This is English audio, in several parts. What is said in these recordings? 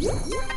Yeah.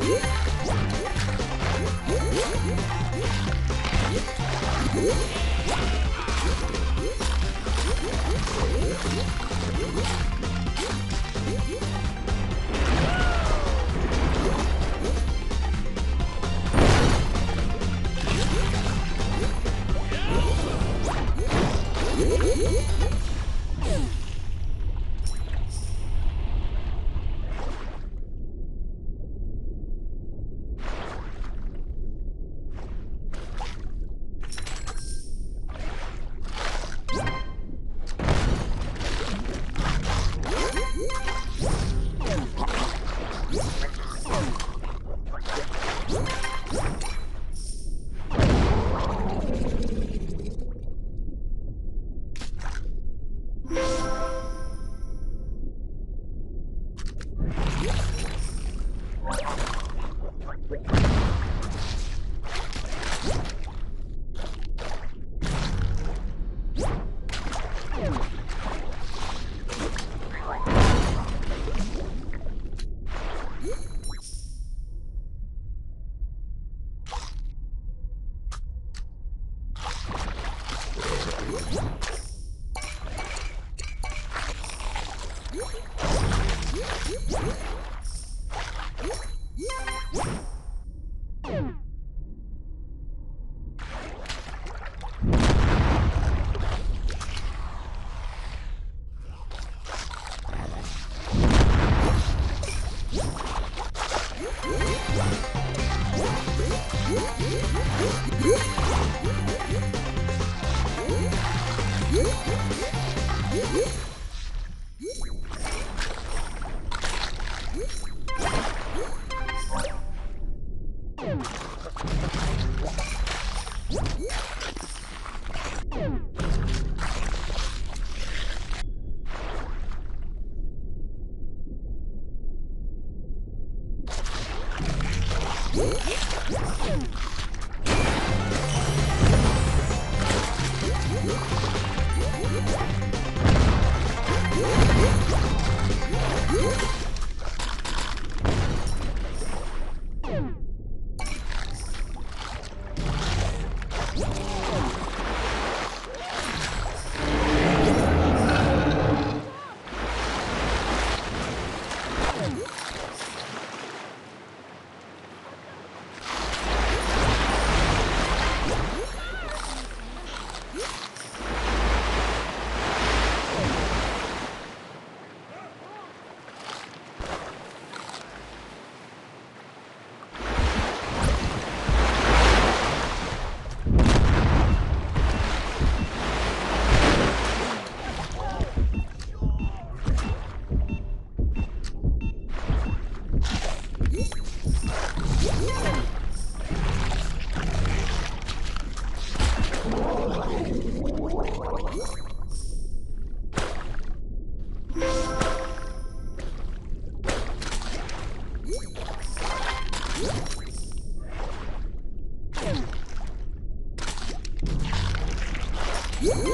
Woo! Yeah. Thank you. Yeah.